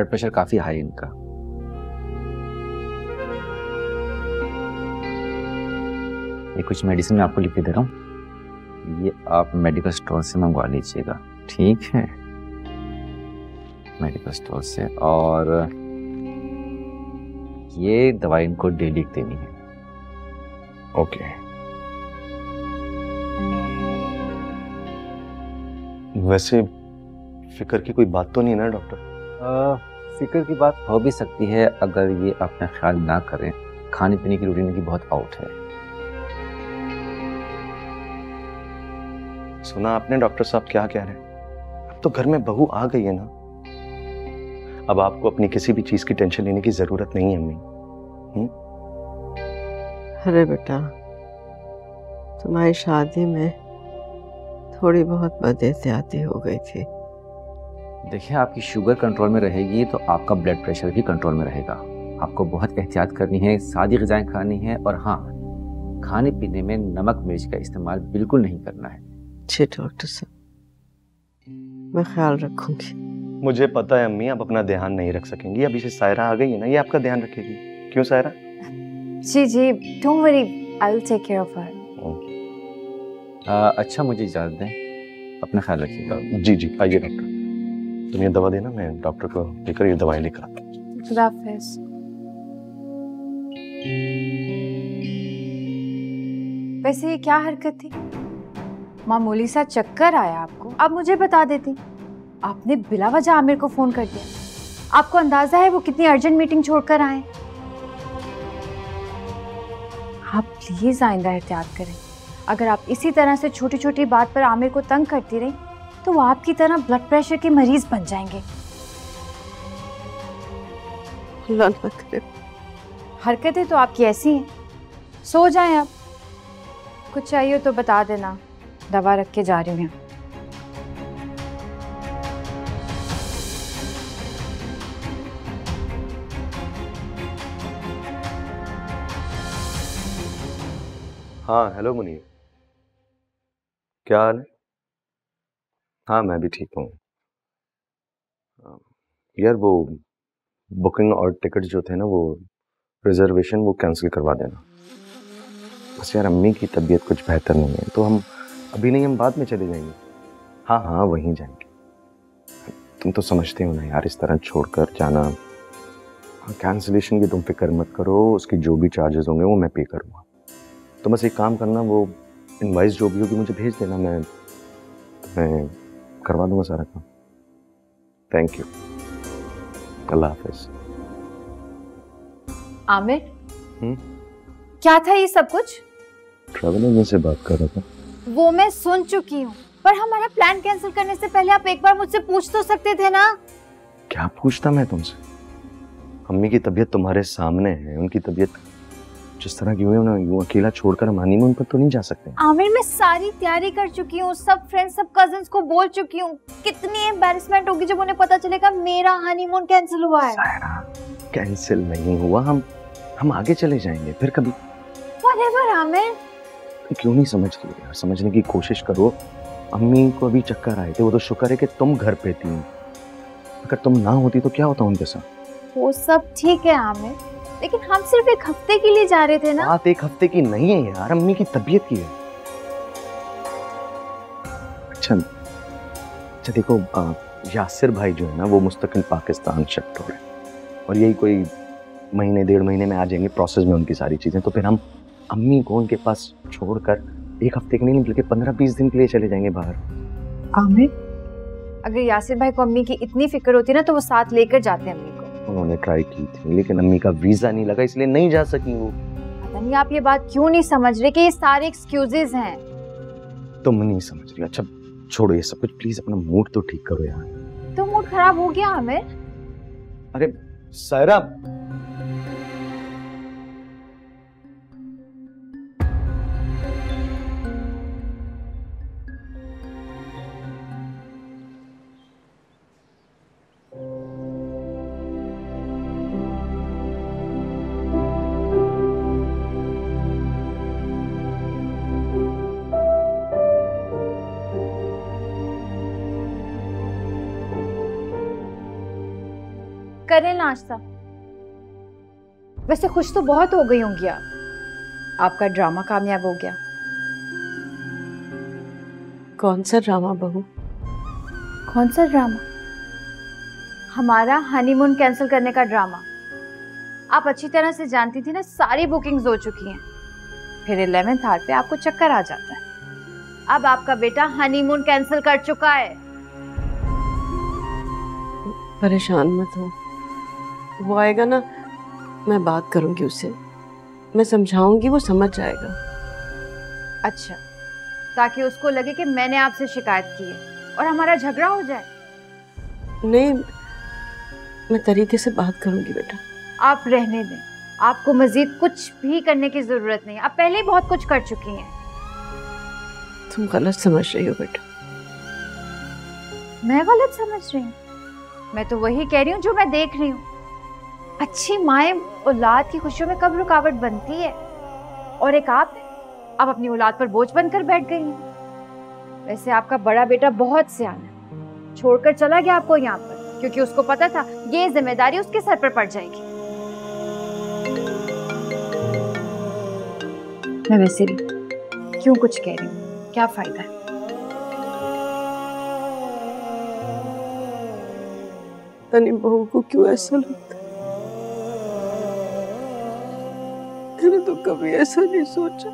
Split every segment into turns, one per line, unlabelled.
Blood pressure काफ़ी high इनका। ये कुछ मेडिसिन मैं आपको लिख के दे रहा हूँ। ये आप मेडिकल स्टोर से मंगवा लीजिएगा। ठीक है? मेडिकल स्टोर से। और ये दवाई इनको डेली देनी है।
ओके वैसे फ़िक्र की कोई बात तो नहीं है ना डॉक्टर
फ़िक्र की बात हो भी सकती है अगर ये अपना ख्याल ना करें। खाने पीने की रूटीन की बहुत आउट है।
सुना आपने डॉक्टर साहब क्या कह रहे हैं? अब तो घर में बहू आ गई है ना। अब आपको अपनी किसी भी चीज़ की टेंशन लेने की ज़रूरत नहीं है अम्मी। हम्म?
अरे बेटा तुम्हारी शादी में थोड़ी बहुत बदएहतियाती हो गई थी।
देखिए आपकी शुगर कंट्रोल में रहेगी तो आपका ब्लड प्रेशर भी कंट्रोल में रहेगा। आपको बहुत एहतियात करनी है सादी गजाएँ खानी है और हाँ खाने पीने में नमक मिर्च का इस्तेमाल बिल्कुल नहीं करना है।
जी डॉक्टर साहब। मैं ख्याल रखूँगी।
मुझे पता है अम्मी आप अपना ध्यान नहीं रख सकेंगी। अभी से सायरा आ गई है ना ये आपका ध्यान रखेगी। क्यों सायरा?
जी जी don't worry I will take care of her
अच्छा मुझे इजाज़त दें। अपना ख्याल रखिएगा।
जी जी आइए डॉक्टर तुम ये दवा देना, मैं डॉक्टर को लेकर ये दवाई लेकर आता
वैसे ये क्या हरकत थी? मामूली सा चक्कर आया आपको। आप मुझे बता देती। आपने बिला वजह आमिर को फ़ोन कर दिया। आपको अंदाज़ा है वो कितनी अर्जेंट मीटिंग छोड़कर आए? आप प्लीज़ आइंदा एहतियात करें। अगर आप इसी तरह से छोटी छोटी बात पर आमिर को तंग करती रही तो वो आपकी तरह ब्लड प्रेशर के मरीज़ बन जाएँगे।
अल्लाह ना करे।
हरकतें तो आपकी ऐसी हैं। सो जाएँ आप। कुछ चाहिए तो बता देना। दवा रख के जा रही हूँ।
हाँ हेलो मुनीर। क्या हाल है? हाँ मैं भी ठीक हूँ। यार वो बुकिंग और टिकट जो थे ना, वो रिजर्वेशन वो कैंसिल करवा देना। बस यार अम्मी की तबीयत कुछ बेहतर नहीं है तो हम अभी नहीं, हम बाद में चले जाएँगे। हाँ हाँ वहीं जाएँगे। तुम तो समझते हो ना यार, इस तरह छोड़कर जाना। हाँ कैंसिलेशन की तुम फ़िक्र मत करो, उसकी जो भी चार्जेस होंगे वो मैं पे करूँगा। तो बस एक काम करना, वो इनवाइस जो भी होगी मुझे भेज देना, मैं मैं करवा दूँगा सारा काम। थैंक यू अल्लाह हाफिज।
आमिर?
हम्म?
क्या था ये सब कुछ?
ट्रैवल एजेंट से बात कर रहा था।
वो मैं सुन चुकी हूँ। पर हमारा प्लान कैंसिल करने से पहले आप एक बार मुझसे पूछ तो सकते थे ना?
क्या पूछता मैं तुमसे? अम्मी की तबीयत तुम्हारे सामने है उनकी तबीयत जिस तरह की हुई ना यूँ अकेला छोड़कर हम हनीमून पर तो नहीं जा सकते।
आमिर मैं सारी तैयारी कर चुकी हूँ सब फ्रेंड्स सब कजिन्स को बोल चुकी हूँ। कितनी एम्बेरसमेंट होगी जब उन्हें पता चलेगा मेरा हनीमून कैंसिल हुआ है।
कैंसिल नहीं हुआ हम हम आगे चले जाएँगे फिर कभी।
आमिर।
तुम क्यों नहीं समझ रही यार? समझने की कोशिश करो। अम्मी को अभी चक्कर आए थे वो तो शुक्र है कि तुम घर पे थी। अगर तुम ना होती तो क्या होता उनके साथ?
वो सब ठीक है आमिर। लेकिन हम सिर्फ़ एक हफ़्ते के लिए जा रहे थे ना।
बात एक हफ़्ते की नहीं है यार अम्मी की तबीयत की है। अच्छा अच्छा देखो आ, यासिर भाई जो है ना वो मुस्तकिल पाकिस्तान शिफ्ट हो। रहे हैं और यही कोई महीने डेढ़ महीने में आ जाएँगे प्रोसेस में उनकी सारी चीज़ें तो फिर हम अम्मी को उनके पास छोड़कर एक हफ़्ते के लिए नहीं बल्कि पंद्रह बीस दिन के लिए चले जाएँगे बाहर।
आमिर? अगर यासिर भाई को अम्मी की इतनी फ़िक्र होती ना तो वो साथ लेकर जाते अम्मी को।
उन्होंने ट्राई की थी लेकिन अम्मी का वीज़ा नहीं लगा इसलिए नहीं जा सकी वो।
पता नहीं आप ये बात क्यों नहीं समझ रहे कि ये सारे एक्सक्यूजेज हैं?
तुम नहीं समझ रही अच्छा छोड़ो ये सब कुछ प्लीज़ अपना मूड तो ठीक करो यार
तो मूड खराब हो गया आमिर
अरे सायरा
करें नाश्ता। वैसे खुश तो बहुत हो गई होंगी आप। आपका ड्रामा कामयाब हो गया।
कौन सा ड्रामा बहू?
कौन सा ड्रामा? हमारा हनीमून कैंसिल करने का ड्रामा। आप अच्छी तरह से जानती थी ना सारी बुकिंग्स हो चुकी हैं। फिर इलेवेंथ आवर पे आपको चक्कर आ जाता है। अब आपका बेटा हनीमून कैंसिल कर चुका है।
परेशान मत हो। वो आएगा ना मैं बात करूँगी उससे मैं समझाऊँगी वो समझ जाएगा।
अच्छा ताकि उसको लगे कि मैंने आपसे शिकायत की है और हमारा झगड़ा हो जाए।
नहीं मैं तरीके से बात करूँगी बेटा।
आप रहने दें। आपको मजीद कुछ भी करने की ज़रूरत नहीं। आप पहले ही बहुत कुछ कर चुकी हैं।
तुम गलत समझ रही हो बेटा।
मैं गलत समझ रही हूँ? मैं तो वही कह रही हूँ जो मैं देख रही हूँ। अच्छी माए औलाद की खुशियों में कब रुकावट बनती है? और एक आप आप अपनी औलाद पर बोझ बनकर बैठ गई हैं। वैसे आपका बड़ा बेटा बहुत सियाना छोड़कर चला गया आपको यहाँ पर, क्योंकि उसको पता था ये ज़िम्मेदारी उसके सर पर पड़ जाएगी। मैं वैसे भी क्यों कुछ कह रही हूँ? क्या फ़ायदा है?
तनी बहू को क्यों ऐसा लगता मैंने तो कभी ऐसा नहीं सोचा।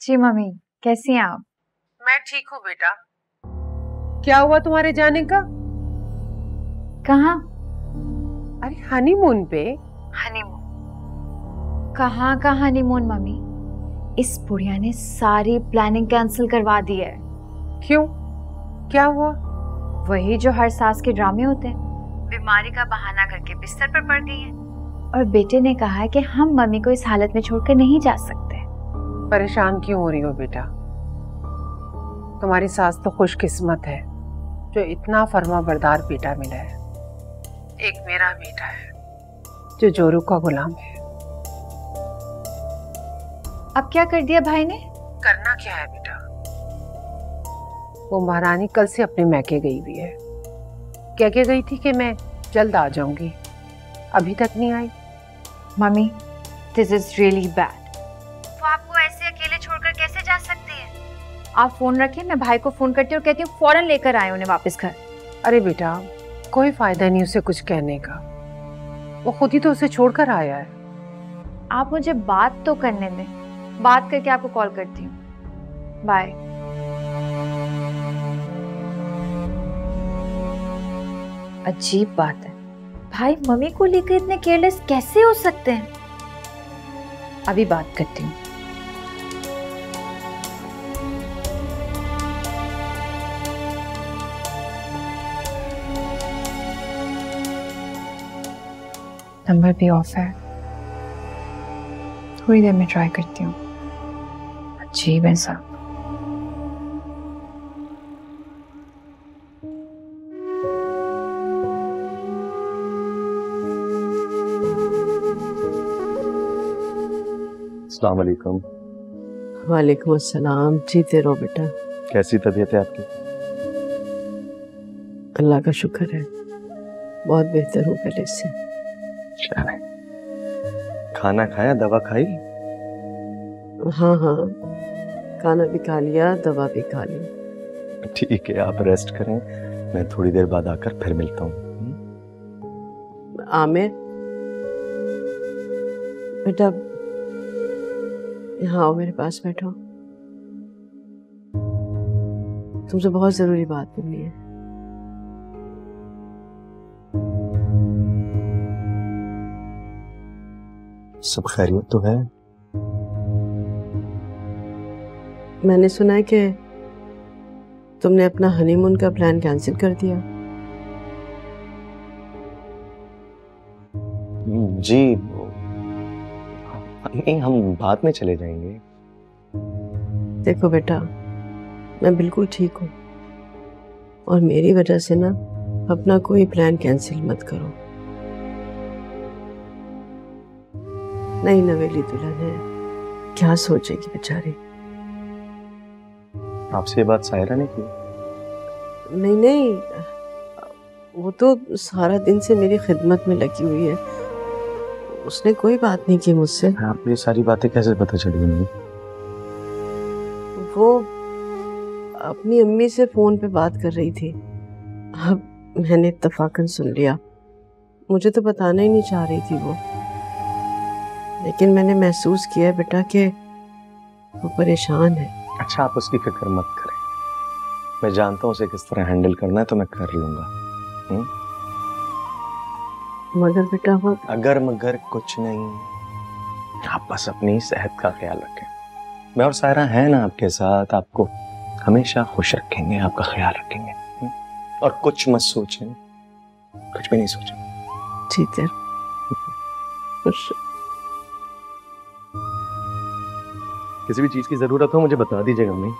जी मम्मी कैसी हैं आप?
मैं ठीक हूँ बेटा। क्या हुआ तुम्हारे जाने का?
कहा?
अरे हनीमून पे।
हनीमून कहाँ का हनीमून मम्मी? इस बुढ़िया ने सारी प्लानिंग कैंसिल करवा दी है।
क्यों? क्या हुआ?
वही जो हर सास के ड्रामे होते हैं। बीमारी का बहाना करके बिस्तर पर पड़ गई है। और बेटे ने कहा है कि हम मम्मी को इस हालत में छोड़कर नहीं जा सकते।
परेशान क्यों हो रही हो बेटा? तुम्हारी सास तो खुशकिस्मत है जो इतना फर्मा बरदार बेटा मिला है। एक मेरा बेटा है जो जोरू का गुलाम है।
अब क्या कर दिया भाई ने?
करना क्या है बेटा? वो महारानी कल से अपने मैके गई हुई है। कह के गई थी कि मैं जल्द आ जाऊँगी। अभी तक नहीं आई।
Mummy this is really bad वो आपको ऐसे अकेले छोड़कर कैसे जा सकती है? आप फ़ोन रखें मैं भाई को फ़ोन करती हूँ कहती हूँ फ़ौरन लेकर आए उन्हें वापस घर।
अरे बेटा कोई फ़ायदा नहीं उसे कुछ कहने का। वो खुद ही तो उसे छोड़कर आया है।
आप मुझे बात तो करने दें। बात करके आपको कॉल करती हूँ। बाय अजीब बात है। भाई, मम्मी को लेकर इतने केयरलेस कैसे हो सकते हैं? अभी बात करती हूँ। नंबर भी ऑफ़ है। थोड़ी देर में ट्राई करती हूँ। अजीब है सब
अस्सलाम वालेकुम
वालेकुम अस्सलाम जीते रहो बेटा।
कैसी तबीयत है आपकी?
अल्लाह का शुक्र है। बहुत बेहतर हूँ पहले से।
खाना खाया? दवा खाई?
हाँ हाँ। खाना भी खा लिया दवा भी खा ली।
ठीक है आप रेस्ट करें। मैं थोड़ी देर बाद आकर फिर मिलता हूँ।
आमिर? बेटा यहाँ आओ मेरे पास बैठो। तुमसे बहुत ज़रूरी बात करनी है।
सब खैरियत तो है?
मैंने सुना है कि तुमने अपना हनीमून का प्लान कैंसिल कर दिया।
जी नहीं हम बाद में चले जाएँगे।
देखो बेटा मैं बिल्कुल ठीक हूँ। और मेरी वजह से ना अपना कोई प्लान कैंसिल मत करो। नहीं नवेली दुल्हन है क्या सोचेगी बेचारी?
आपसे ये बात सायरा ने की?
नहीं नहीं। वो तो सारा दिन से मेरी खिदमत में लगी हुई है। उसने कोई बात नहीं की मुझसे।
आपको ये सारी बातें कैसे पता चली मम्मी
वो अपनी अम्मी से फ़ोन पे बात कर रही थी। अब मैंने इत्तेफाकन सुन लिया। मुझे तो बताना ही नहीं चाह रही थी वो। लेकिन मैंने महसूस किया बेटा कि वो परेशान है।
अच्छा आप उसकी फ़िक्र मत करें। मैं जानता हूँ उसे किस तरह हैंडल करना है तो मैं कर लूँगा। हम्म?
मगर बेटा वो
अगर मगर कुछ नहीं आप बस अपनी सेहत का ख्याल रखें। मैं और सायरा है ना आपके साथ आपको हमेशा खुश रखेंगे आपका ख्याल रखेंगे। हम्म? और कुछ मत सोचें कुछ भी नहीं सोचें।
ठीक है। खुश
किसी भी चीज़ की ज़रूरत हो मुझे बता दीजिएगा मम्मी।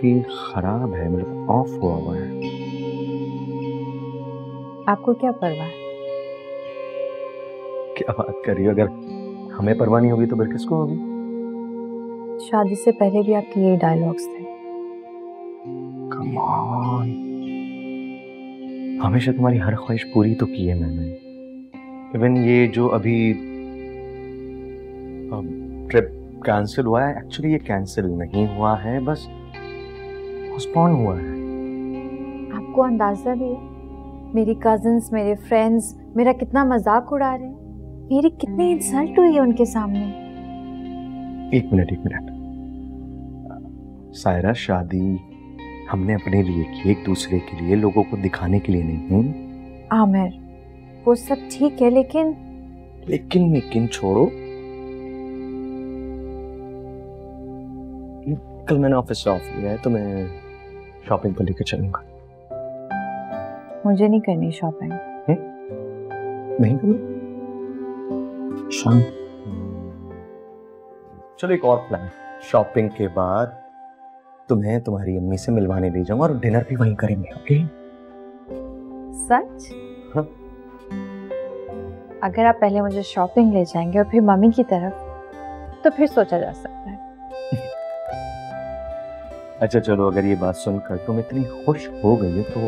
काफ़ी खराब है मतलब ऑफ़ हुआ हुआ है।
आपको क्या परवाह?
क्या बात कर रही हो? अगर हमें परवाह नहीं होगी तो फिर किसको होगी?
शादी से पहले भी आपके यही डायलॉग्स थे।
कम ऑन हमेशा तुम्हारी हर ख्वाहिश पूरी तो की है मैंने। इवन ये जो अभी ट्रिप कैंसिल हुआ है एक्चुअली ये कैंसिल नहीं हुआ है बस पोस्टपोन हुआ है।
आपको अंदाज़ा भी है? मेरी कजिन्स मेरे फ्रेंड्स मेरा कितना मज़ाक उड़ा रहे हैं। मेरी कितनी इंसल्ट हुई है उनके सामने?
एक मिनट एक मिनट। सायरा शादी हमने अपने लिए की एक दूसरे के लिए लोगों को दिखाने के लिए नहीं हूँ
आमिर वो सब ठीक है लेकिन
लेकिन लेकिन छोड़ो। कल मैंने ऑफ़िस से ऑफ़ लिया है तो मैं शॉपिंग पर लेकर चलूँगा।
मुझे नहीं करनी शॉपिंग।
नहीं करना? शाम। चलो एक और प्लान शॉपिंग के बाद तुम्हें तुम्हारी अम्मी से मिलवाने ले जाऊँगा और डिनर भी वहीं करेंगे ओके?
सच?
हाँ।
अगर आप पहले मुझे शॉपिंग ले जाएँगे और फिर मम्मी की तरफ़ तो फिर सोचा जा सकता
अच्छा चलो अगर ये बात सुनकर तुम इतनी खुश हो गई हो तो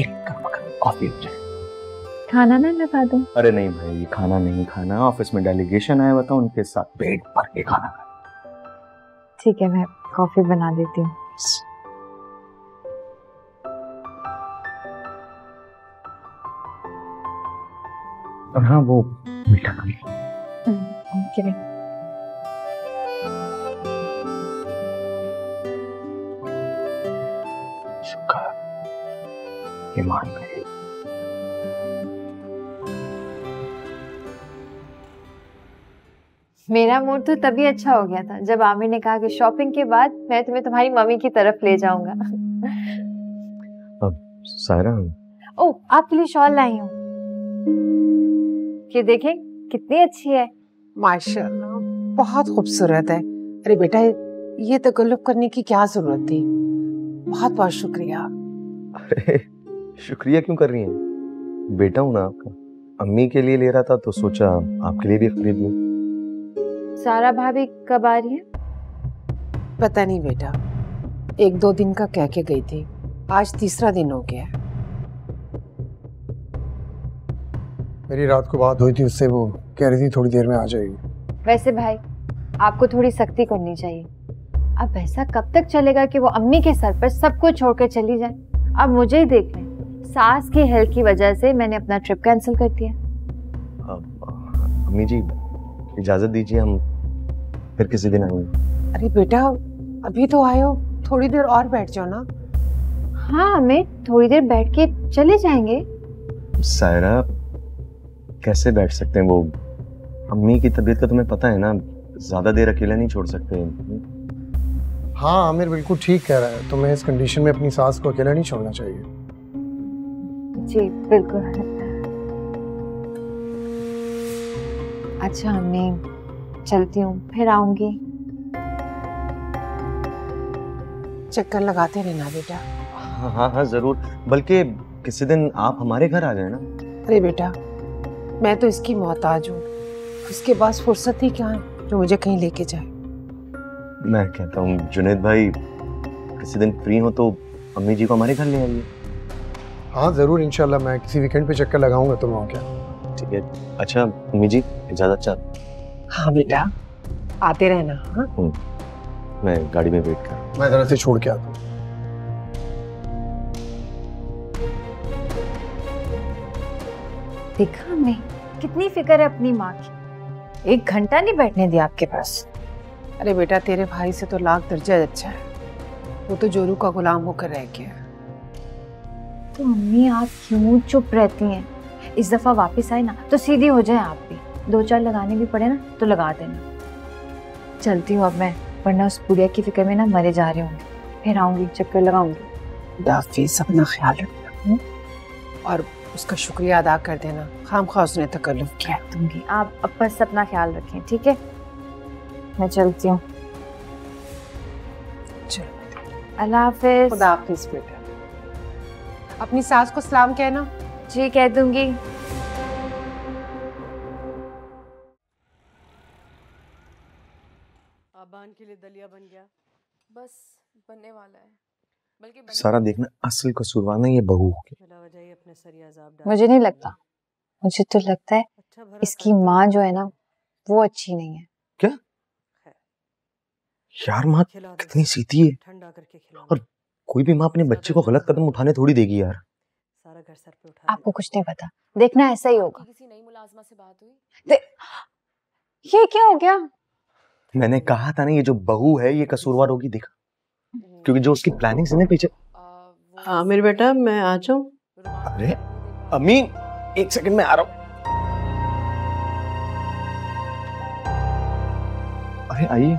एक गर्म कॉफ़ी हो जाए
खाना ना लगा दूँ?
अरे नहीं भाई ये खाना नहीं खाना। ऑफ़िस में डेलीगेशन आया हुआ था उनके साथ पेट भर के खाना खाना।
ठीक है मैं कॉफ़ी बना देती हूँ।
और हाँ वो मीठा खाली
ओके।
शुक्र ये मान गए
मेरा मूड तो तभी अच्छा हो गया था जब आमिर ने कहा कि शॉपिंग के बाद मैं तुम्हें तुम्हारी मम्मी की तरफ़ ले जाऊँगा।
सायरा
ओ आपके लिए शॉल लाई हूँ। ये देखें कितनी अच्छी है।
माशाल्लाह बहुत खूबसूरत है। अरे बेटा ये तकल्लुफ करने की क्या ज़रूरत थी? बहुत बहुत शुक्रिया।
अरे शुक्रिया क्यों कर रही हैं? बेटा हूँ ना आपका। अम्मी के लिए ले रहा था तो सोचा आपके लिए भी खरीद लूँ।
सारा भाभी कब आ रही है?
पता नहीं बेटा। एक दो दिन का कह के गई थी। आज तीसरा दिन हो गया
मेरी रात को बात हुई थी उससे वो कह रही थी थोड़ी देर में आ जाएगी।
वैसे भाई आपको थोड़ी सख्ती करनी चाहिए। अब ऐसा कब तक चलेगा कि वो अम्मी के सर पर सब कुछ छोड़कर चली जाए? अब मुझे ही देख लें। सास की हेल्थ की वजह से मैंने अपना ट्रिप कैंसिल कर दिया।
अम्मी जी इजाज़त दीजिए हम फिर किसी दिन आएँगे।
अरे बेटा अभी तो आए हो। थोड़ी देर और बैठ जाओ ना।
हाँ हमें थोड़ी देर बैठ के चले जाएँगे।
सायरा कैसे बैठ सकते हैं वो? अम्मी की तबीयत का तुम्हें पता है ना ज़्यादा देर अकेला नहीं छोड़ सकते।
हाँ आमिर बिल्कुल ठीक कह रहा है। तुम्हें इस कंडीशन में अपनी सास को अकेला नहीं छोड़ना चाहिए।
जी बिल्कुल। अच्छा अम्मी चलती हूँ फिर आऊँगी।
चक्कर लगाते रहना बेटा।
हाँ हाँ हाँ ज़रूर। बल्कि किसी दिन आप हमारे घर आ जाए ना।
अरे बेटा मैं तो इसकी मोहताज हूँ। उसके पास फुर्सत ही क्या है जो मुझे कहीं लेके जाए?
मैं कहता हूँ जुनेद भाई किसी दिन फ्री हो तो अम्मी जी को हमारे घर ले आइए।
हाँ ज़रूर इंशाल्लाह मैं किसी वीकेंड पे चक्कर लगाऊँगा तुम वहाँ क्या।
ठीक है। अच्छा अम्मी जी इजाज़त चाह
हाँ। बेटा। आते रहना हाँ?
मैं गाड़ी में वेट कर
मैं ज़रा से छोड़ के आता हूँ।
देखा हमें कितनी फ़िक्र है अपनी माँ की। एक घंटा नहीं बैठने दिया आपके पास।
अरे बेटा तेरे भाई से तो लाख दर्जा अच्छा है। वो तो जोरू का गुलाम होकर रह गया।
तो मम्मी आप क्यों चुप रहती हैं? इस दफ़ा वापस आए ना तो सीधी हो जाए आप भी। दो चार लगाने भी पड़े ना तो लगा देना। चलती हूँ अब मैं वरना उस बुढ़िया की फ़िक्र में ना मरे जा रहे होंगे फिर आऊँगी चक्कर लगाऊँगी।
हाफिज अपना ख्याल रखना हम्म? और उसका शुक्रिया अदा कर देना। खाम खा उसने तकल्लुफ किया।
दूँगी। आप अब बस अपना ख्याल रखें ठीक है? मैं चलती हूँ।
चलो।
अल्लाह हाफिज।
खुदा हाफिज बेटा। अपनी सास को सलाम कहना।
जी कह दूँगी।
आबान के लिए दलिया बन गया।
बस बनने वाला है। बल्कि
सारा देखना असल कसूरवार ना ये बहू
मुझे नहीं लगता। मुझे तो लगता है
अच्छा
इसकी माँ जो है ना वो अच्छी नहीं है। क्या?
यार माँ कितनी सीधी है।
ठंडा करके खिलाओ
और कोई भी माँ अपने बच्चे को गलत कदम उठाने थोड़ी देगी यार।
सारा घर सर पे उठा
आपको कुछ नहीं पता। देखना ऐसा ही होगा।
किसी नई मुलाजमा से बात हुई?
ये क्या हो गया?
मैंने कहा था ना ये जो बहू है ये कसूरवार होगी देखा। क्योंकि जो उसकी प्लानिंग से ना पीछे
आ,
हाँ मेरे बेटा मैं आ जाऊँ।
अरे, अम्मी एक सेकंड में आ रहा हूँ। अरे आइए।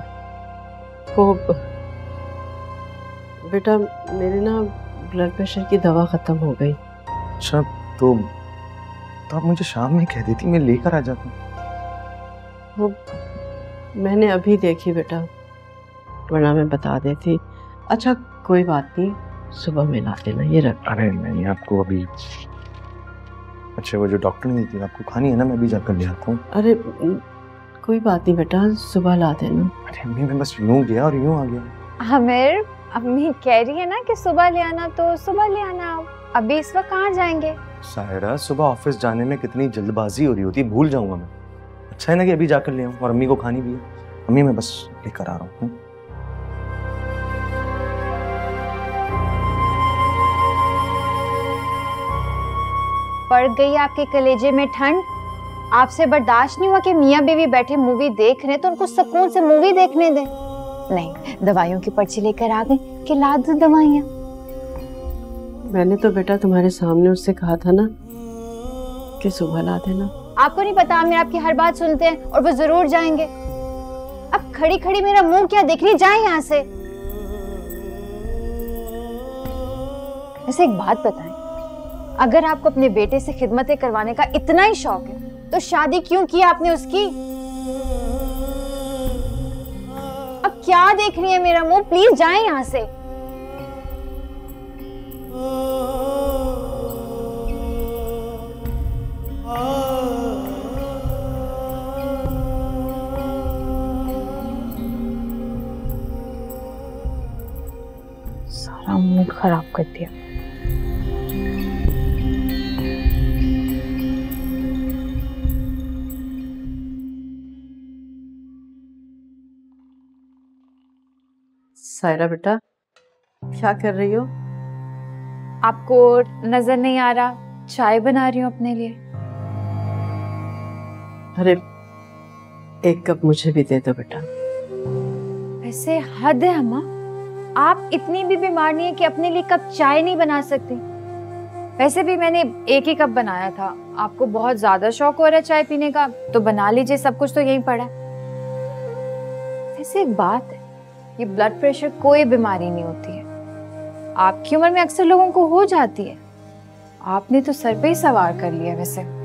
बेटा मेरे ना ब्लड प्रेशर की दवा खत्म हो गई।
अच्छा तो तो आप मुझे शाम में कह देती मैं लेकर आ जाता।
वो मैंने अभी देखी बेटा वरना मैं बता देती। अच्छा कोई बात नहीं सुबह में ला देना ये रख।
अरे नहीं आपको अभी अच्छा वो जो डॉक्टर ने दी थी आपको खानी है ना मैं भी जाकर ले आता हूँ।
अरे कोई बात नहीं बेटा सुबह ला देना।
अरे अम्मी मैं बस यूँ गया और यूँ आ गया।
आमिर? अम्मी कह रही है ना कि सुबह ले आना तो सुबह ले आना आप। अभी इस वक्त कहाँ जाएँगे?
सायरा सुबह ऑफ़िस जाने में कितनी जल्दबाजी हो रही होती भूल जाऊँगा मैं। अच्छा है ना कि अभी जाकर ले आऊँ और अम्मी को खानी भी है। अम्मी मैं बस लेकर आ रहा हूँ
पड़ गई आपके कलेजे में ठंड। आपसे बर्दाश्त नहीं हुआ कि मियाँ बीवी बैठे मूवी देख रहे हैं तो उनको सुकून से मूवी देखने दें। नहीं दवाइयों की पर्ची लेकर आ गई कि ला दो दवाइयाँ।
मैंने तो बेटा तुम्हारे सामने उससे कहा था ना कि सुबह ला देना।
आपको नहीं पता आमिर आपकी हर बात सुनते हैं और वो ज़रूर जाएँगे। अब खड़ी खड़ी मेरा मुँह क्या देख रही जाए यहाँ से। वैसे एक बात बताएँ अगर आपको अपने बेटे से खिदमतें करवाने का इतना ही शौक है तो शादी क्यों की आपने उसकी? क्या देख रही है मेरा मुँह? प्लीज़ जाए यहाँ से। सारा मूड खराब कर दिया।
सायरा बेटा क्या कर रही हो?
आपको नज़र नहीं आ रहा चाय बना रही हूँ अपने लिए।
अरे एक कप मुझे भी दे दो बेटा।
वैसे हद है अम्मा। आप इतनी भी बीमार नहीं है कि अपने लिए कप चाय नहीं बना सकते। वैसे भी मैंने एक ही कप बनाया था। आपको बहुत ज़्यादा शौक हो रहा है चाय पीने का तो बना लीजिए सब कुछ तो यहीं पड़ा है। वैसे एक बात है ये ब्लड प्रेशर कोई बीमारी नहीं होती है। आपकी उम्र में अक्सर लोगों को हो जाती है। आपने तो सर पे ही सवार कर लिया वैसे।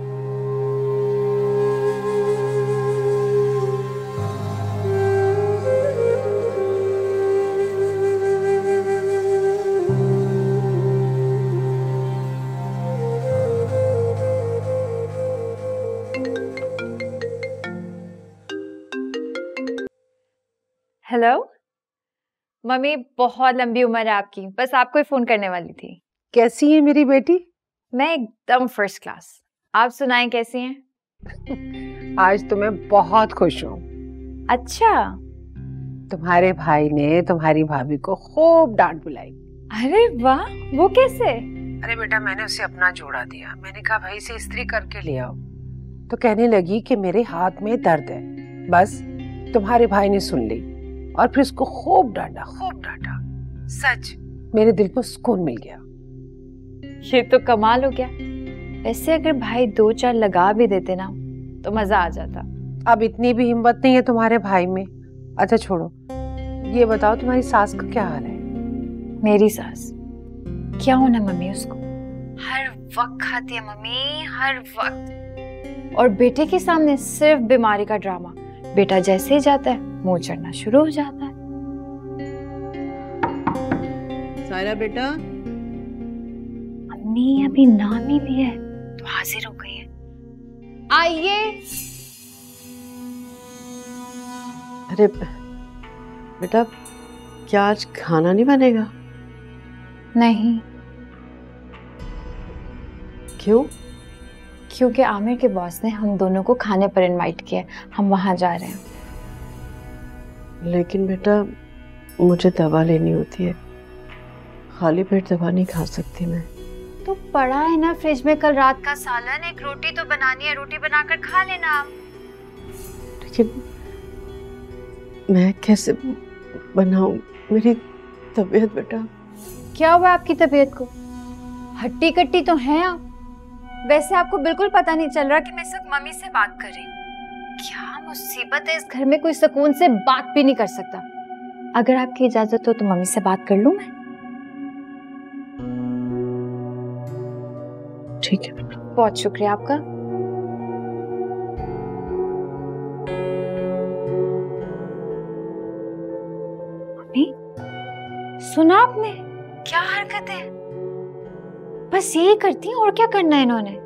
मम्मी बहुत लंबी उम्र है आपकी बस आपको ही फ़ोन करने वाली थी।
कैसी है मेरी बेटी?
मैं एकदम फ़र्स्ट क्लास आप सुनाए कैसी हैं?
आज तो मैं बहुत खुश हूँ।
अच्छा।
तुम्हारे भाई ने तुम्हारी भाभी को खूब डांट बुलाई।
अरे वाह! वो कैसे?
अरे बेटा मैंने उसे अपना जोड़ा दिया। मैंने कहा भाई से स्त्री करके ले आओ। तो कहने लगी कि मेरे हाथ में दर्द है। बस तुम्हारे भाई ने सुन ली। और फिर उसको खूब डांटा खूब डांटा। सच मेरे दिल को सुकून मिल गया।
ये तो कमाल हो गया। वैसे अगर भाई दो चार लगा भी देते ना तो मज़ा आ जाता।
अब इतनी भी हिम्मत नहीं है तुम्हारे भाई में। अच्छा छोड़ो ये बताओ तुम्हारी सास का क्या हाल है?
मेरी सास? क्या होना मम्मी उसको? हर वक्त खाती है मम्मी हर वक्त। और बेटे के सामने सिर्फ़ बीमारी का ड्रामा। बेटा जैसे ही जाता है मुँह चढ़ना शुरू हो जाता है।
सायरा बेटा?
अम्मी अभी नाम ही लिया है तो हाजिर हो गई है। आइए।
अरे बेटा क्या आज खाना नहीं बनेगा?
नहीं।
क्यों?
क्योंकि आमिर के बॉस ने हम दोनों को खाने पर इनवाइट किया हम वहाँ जा रहे हैं।
लेकिन बेटा मुझे दवा लेनी होती है। खाली पेट दवा नहीं खा सकती मैं।
तो पड़ा है ना फ्रिज में कल रात का सालन एक रोटी तो बनानी है रोटी बनाकर खा लेना आप।
लेकिन मैं कैसे बनाऊँ? मेरी तबीयत बेटा।
क्या हुआ आपकी तबीयत को? हट्टी कट्टी तो है आप? वैसे आपको बिल्कुल पता नहीं चल रहा कि मैं सिर्फ़ मम्मी से बात कर रही हूँ। क्या मुसीबत है? इस घर में कोई सुकून से बात भी नहीं कर सकता। अगर आपकी इजाज़त हो तो मम्मी से बात कर लूँ मैं?
ठीक है।
बहुत शुक्रिया आपका। मम्मी सुना आपने? क्या हरकत है? बस यही करती हैं, और क्या करना है इन्होंने?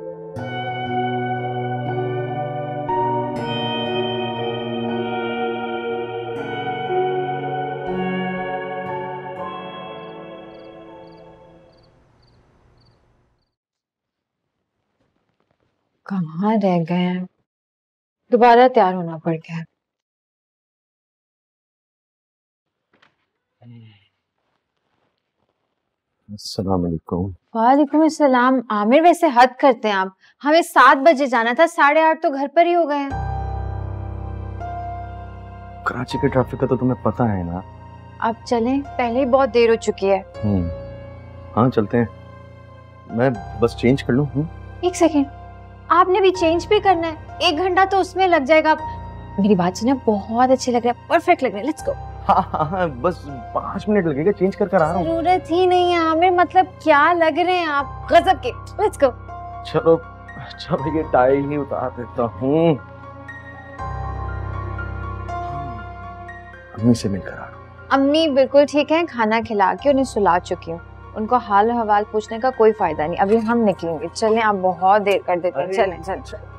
कहाँ रह गए हैं? दोबारा तैयार होना पड़ गया
अस्सलाम वालेकुम
वालेकुम अस्सलाम। आमिर वैसे हद करते हैं आप। हमें सात बजे जाना था साढ़े आठ तो घर पर ही हो गए हैं।
कराची के ट्रैफ़िक का तो तुम्हें पता है ना।
अब चलें पहले ही बहुत देर हो चुकी है।
हम्म। हाँ चलते हैं। मैं बस चेंज कर लूँ हम्म?
एक सेकेंड आपने भी चेंज भी करना है। एक घंटा तो उसमें लग जाएगा। मेरी बात सुने बहुत अच्छे लग रहे है। परफेक्ट लग रहे है। लेट्स गो
हाँ हाँ हाँ बस पाँच मिनट लगेगा चेंज कर कर आ रहा हूँ।
ज़रूरत ही नहीं है आमिर मतलब क्या लग रहे हैं आप? गजब के लेट्स गो
चलो चलो ये टाई ही उतार देता हूँ। अम्मी से मिलकर आ रहा
अम्मी बिल्कुल ठीक है खाना खिला के उन्हें सुला चुकी हूँ। उनको हाल हवाल पूछने का कोई फ़ायदा नहीं अभी हम निकलेंगे। चलें आप बहुत देर कर देते हैं। चलें चलें।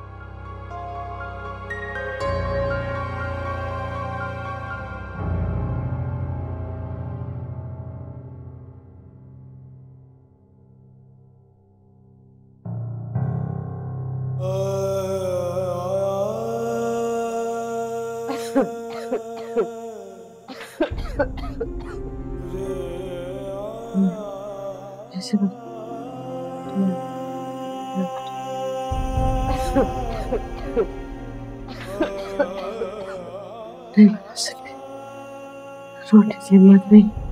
जैसे नहीं बना सकते रोटी से हिम्मत नहीं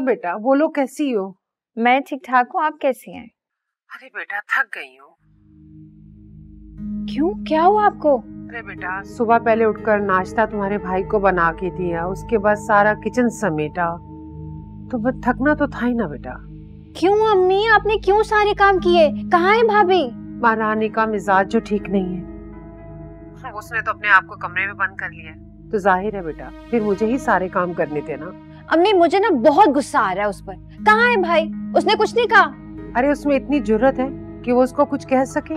बेटा बोलो कैसी हो?
मैं ठीक ठाक हूँ आप कैसी हैं?
अरे बेटा थक गई हूँ।
क्यों? क्या हुआ आपको?
अरे बेटा सुबह पहले उठकर नाश्ता तुम्हारे भाई को बना के दिया उसके बाद सारा किचन समेटा। तो बस थकना तो था ही ना बेटा।
क्यों अम्मी? आपने क्यों सारे काम किए? कहाँ है भाभी?
महारानी का मिजाज जो ठीक नहीं है। उसने तो अपने आप को कमरे में बंद कर लिया। तो ज़ाहिर है बेटा फिर मुझे ही सारे काम करने थे ना।
अम्मी मुझे ना बहुत गुस्सा आ रहा है उस पर। कहाँ है भाई? उसने कुछ नहीं कहा।
अरे उसमें इतनी ज़रूरत है कि वो उसको कुछ कह सके।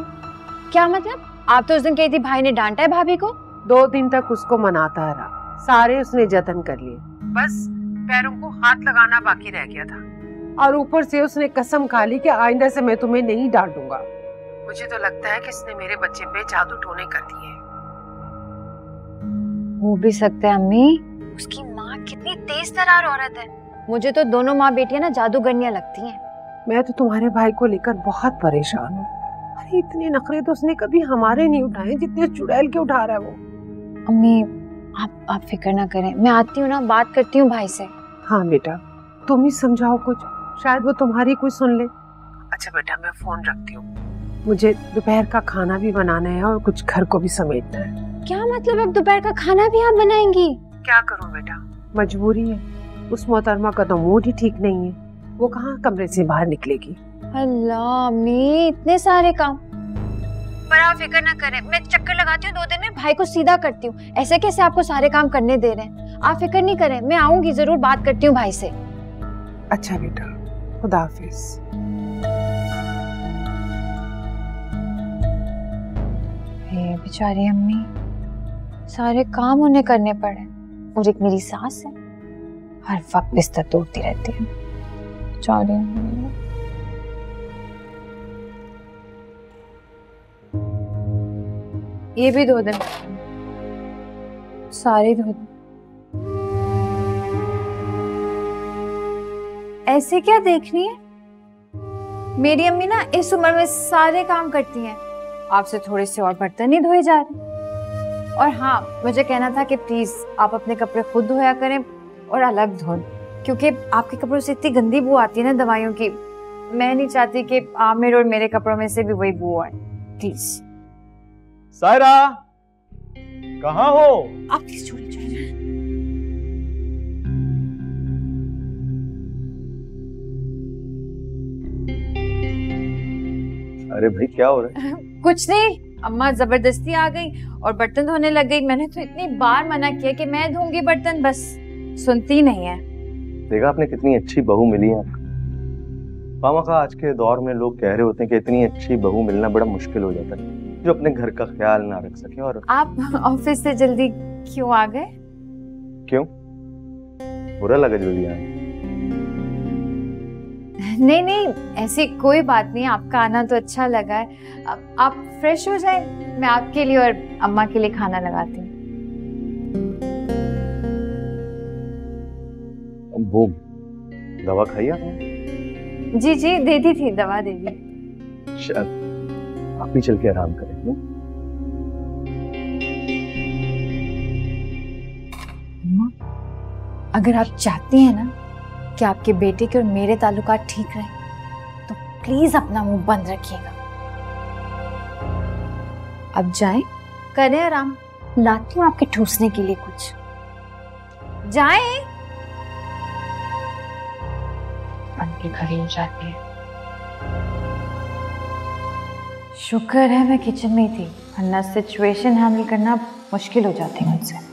क्या मतलब? आप तो उस दिन कही थी भाई ने डांटा है भाभी को।
दो दिन तक उसको मनाता रहा। सारे उसने जतन कर लिए। बस पैरों को हाथ लगाना बाकी रह गया था। और ऊपर से उसने कसम खा ली कि आइंदा से मैं तुम्हें नहीं डांटूँगा। मुझे तो लगता है कि इसने मेरे बच्चे पे जादू टोने कर दिए।
हो भी सकता है अम्मी। उसकी माँ कितनी तेज तरार औरत है। मुझे तो दोनों माँ बेटियाँ ना जादूगरनियाँ लगती हैं।
मैं तो तुम्हारे भाई को लेकर बहुत परेशान हूँ। अरे इतने नखरे तो उसने कभी हमारे नहीं उठाए जितने चुड़ैल के उठा रहा है वो।
अम्मी आप आप फ़िक्र ना करें। मैं आती हूँ ना बात करती हूँ भाई से।
हाँ बेटा। तुम ही समझाओ कुछ। शायद वो तुम्हारी कोई सुन ले। अच्छा बेटा मैं फ़ोन रखती हूँ। मुझे दोपहर का खाना भी बनाना है और कुछ घर को भी समेटना है।
क्या मतलब? अब दोपहर का खाना भी आप बनाएँगी?
क्या करूँ बेटा? मजबूरी है। उस मोहतरमा का तो मूड ही ठीक नहीं है। वो कहाँ कमरे से बाहर निकलेगी?
अल्लाह अम्मी इतने सारे काम। पर आप फ़िक्र ना करें मैं चक्कर लगाती हूँ दो दिन में भाई को सीधा करती हूँ। ऐसे कैसे आपको सारे काम करने दे रहे हैं? आप फ़िक्र नहीं करें मैं आऊँगी ज़रूर बात करती हूँ भाई से।
अच्छा बेटा खुदा हाफिज।
बेचारी अम्मी सारे काम उन्हें करने पड़े। और एक मेरी सास है। हर वक्त बिस्तर तोड़ती रहती है। ये भी धो दें सारे धो दें ऐसे क्या देख रही है? मेरी अम्मी ना इस उम्र में सारे काम करती हैं। आपसे थोड़े से और बर्तन ही धोए जा रहे और हाँ मुझे कहना था कि प्लीज़ आप अपने कपड़े खुद धोया करें और अलग धोएँ क्योंकि आपके कपड़ों से इतनी गंदी बू आती है ना दवाइयों की। मैं नहीं चाहती कि आमिर और मेरे कपड़ों में से भी वही बू आए। प्लीज़
सायरा कहाँ हो?
आप प्लीज़ छोड़िए छोड़िए।
अरे भाई क्या हो रहा है?
कुछ नहीं। अम्मा ज़बरदस्ती आ गई और बर्तन धोने लग गई। मैंने तो इतनी बार मना किया कि मैं धोऊँगी बर्तन बस सुनती नहीं है।
देखा आपने कितनी अच्छी बहू मिली है। मामा का आज के दौर में लोग कह रहे होते हैं कि इतनी अच्छी बहू मिलना बड़ा मुश्किल हो जाता है जो अपने घर का ख्याल ना रख सके। और
आप ऑफ़िस से जल्दी क्यों आ गए?
क्यों? बुरा लगा जल्दी आए
नहीं नहीं ऐसी कोई बात नहीं आपका आना तो अच्छा लगा है। आप फ्रेश हो जाए मैं आपके लिए और अम्मा के लिए खाना लगाती हूँ।
वो दवा खाई आपने?
जी जी दे दी थी दवा दे दी।
शायद आप ही चल के आराम करें ना?
अगर आप चाहती हैं ना कि आपके बेटे के और मेरे ताल्लुकात ठीक रहे तो प्लीज़ अपना मुँह बंद रखिएगा। अब जाएँ करें आराम। लाती हूँ आपके ठूसने के लिए कुछ। जाएँ। बन के खड़ी हो जाती है। शुक्र है मैं किचन में ही थी। वरना सिचुएशन हैंडल करना मुश्किल हो जाती है मुझसे।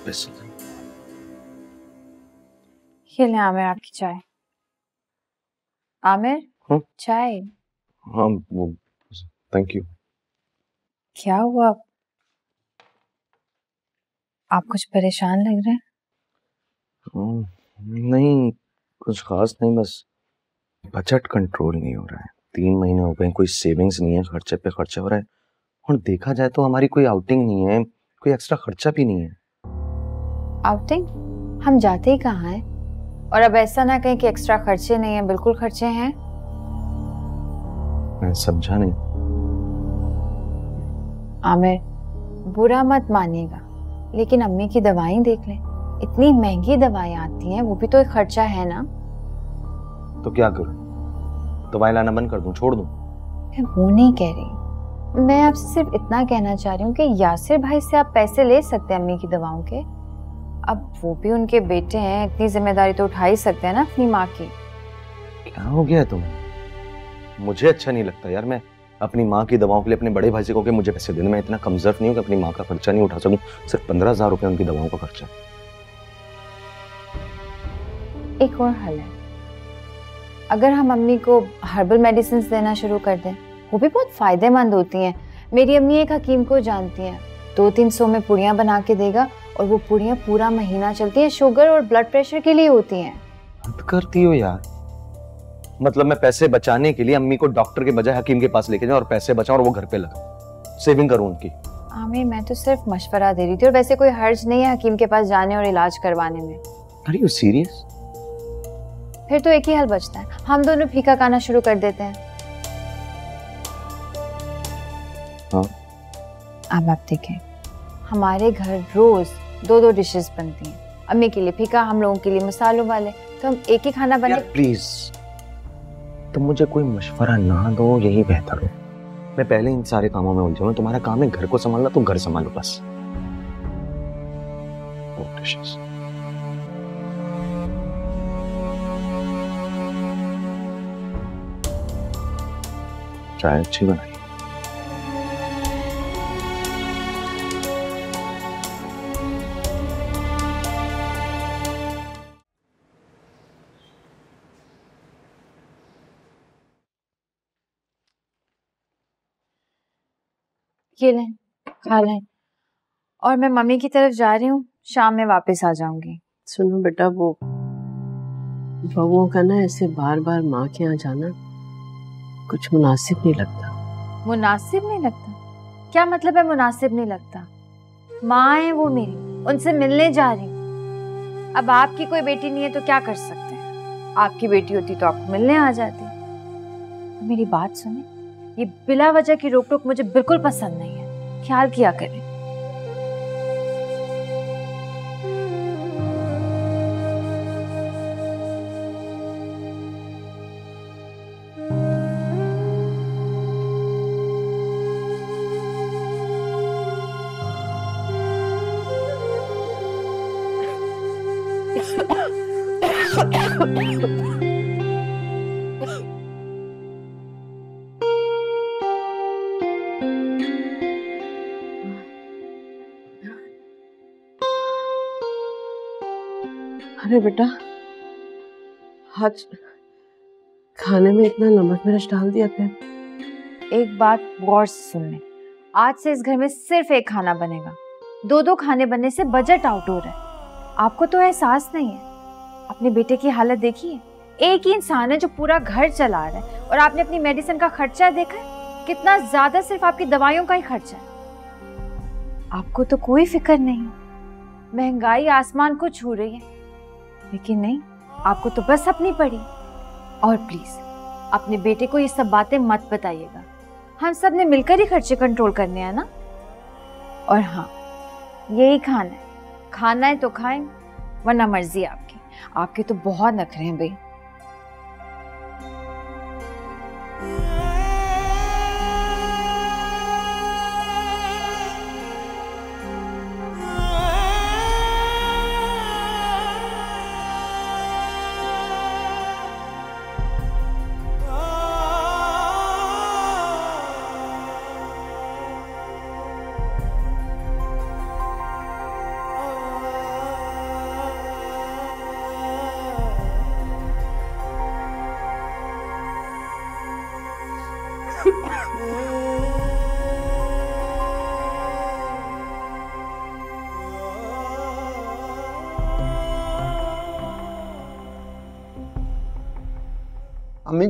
चौबीस
ये ले आमिर आपकी चाय। आमिर?
हम्म?
चाय?
हाँ वो थैंक यू
क्या हुआ? आप कुछ परेशान लग रहे हैं?
हम्म, नहीं कुछ खास नहीं बस बजट कंट्रोल नहीं हो रहा है। तीन महीने हो गए कोई सेविंग्स नहीं है खर्चे पे खर्चा हो रहा है। और देखा जाए तो हमारी कोई आउटिंग नहीं है कोई एक्स्ट्रा खर्चा भी नहीं है।
आउटिंग? हम जाते ही कहाँ हैं? और अब ऐसा ना कहें कि एक्स्ट्रा खर्चे नहीं है बिल्कुल खर्चे हैं।
मैं समझा नहीं।
आमिर बुरा मत मानिएगा लेकिन अम्मी की दवाएँ देख लें। इतनी महँगी दवाएँ आती हैं वो भी तो एक खर्चा है ना?
तो क्या करूँ? दवाई लाना बंद कर दूँ छोड़ दूँ?
मैं वो नहीं कह रही। मैं आपसे सिर्फ़ इतना कहना चाह रही हूँ कि यासिर भाई से आप पैसे ले सकते हैं अम्मी की दवाओं के। अब वो भी उनके बेटे हैं इतनी ज़िम्मेदारी तो उठा ही सकते हैं ना अपनी माँ की।
क्या हो गया तुम्हें मुझे अच्छा नहीं लगता यार मैं अपनी माँ की दवाओं के लिए अपने बड़े भाई से कहूँ कि मुझे पैसे देने मैं इतना कमज़ोर नहीं हूँ कि अपनी माँ का खर्चा नहीं उठा सकूँ सिर्फ़ पंद्रह हज़ार रुपये उनकी दवाओं का खर्चा।
एक और हल है। अगर हम अम्मी को हर्बल मेडिसिन देना शुरू कर दें वो भी बहुत फ़ायदेमंद होती हैं। मेरी अम्मी एक हकीम को जानती हैं। दो तीन सौ में पुड़ियाँ बना के देगा और वो पुड़ियाँ पूरा महीना चलती हैं शुगर और ब्लड प्रेशर के लिए होती हैं।
हद करती हो यार। मतलब मैं पैसे बचाने के लिए अम्मी को डॉक्टर के बजाय हकीम के पास लेके जाऊँ और पैसे बचाऊं और वो घर पे लगा सेविंग करूँ उनकी।
आमिर मैं तो सिर्फ़ मशवरा दे रही थी और वैसे कोई हर्ज नहीं है हकीम के पास जाने और इलाज करवाने में।
आर यू सीरियस
फिर तो एक ही हल बचता है। हम दोनों फीका खाना शुरू कर देते हैं।
हाँ।
अब आप देखें हमारे घर रोज दो दो डिशेस बनती हैं। अम्मी के लिए फीका हम लोगों के लिए मसालों वाले। तो हम एक ही खाना बने
प्लीज़ तुम मुझे कोई मशवरा ना दो यही बेहतर हो। मैं पहले इन सारे कामों में उलझा हूँ। तुम्हारा काम है घर को संभालना तुम घर संभालो बस। चाय अच्छी बनाई।
खा लें और मैं मम्मी की तरफ़ जा रही हूँ शाम में वापस आ जाऊँगी।
सुनो बेटा वो बहुओं का ना ऐसे बार बार माँ के यहाँ जाना कुछ मुनासिब नहीं लगता।
मुनासिब नहीं लगता? क्या मतलब है मुनासिब नहीं लगता? माँ है वो मेरी उनसे मिलने जा रही हूँ। अब आपकी कोई बेटी नहीं है तो क्या कर सकते हैं? आपकी बेटी होती तो आपको मिलने आ जाती। मेरी बात सुने ये बिला वजह की रोक टोक मुझे बिल्कुल पसंद नहीं है। ख्याल किया करें।
अरे बेटा। आज खाने में इतना नमक मिर्च डाल दिया फिर
एक बात गौर से सुन लें। आज से इस घर में सिर्फ़ एक खाना बनेगा। दो दो खाने बनने से बजट आउट हो रहा है। आपको तो एहसास नहीं है। अपने बेटे की हालत देखिए एक ही इंसान है जो पूरा घर चला रहा है और आपने अपनी मेडिसिन का खर्चा देखा है? कितना ज़्यादा सिर्फ़ आपकी दवाइयों का ही खर्चा है। आपको तो कोई फ़िक्र नहीं। महँगाई आसमान को छू रही है। लेकिन नहीं, आपको तो बस अपनी पड़ी और प्लीज़ अपने बेटे को ये सब बातें मत बताइएगा। हम सबने मिलकर ही खर्चे कंट्रोल करने हैं ना? और हाँ यही खाना है। खाना है तो खाएँ, वरना मर्ज़ी आपकी। आपके तो बहुत नखरे हैं भाई।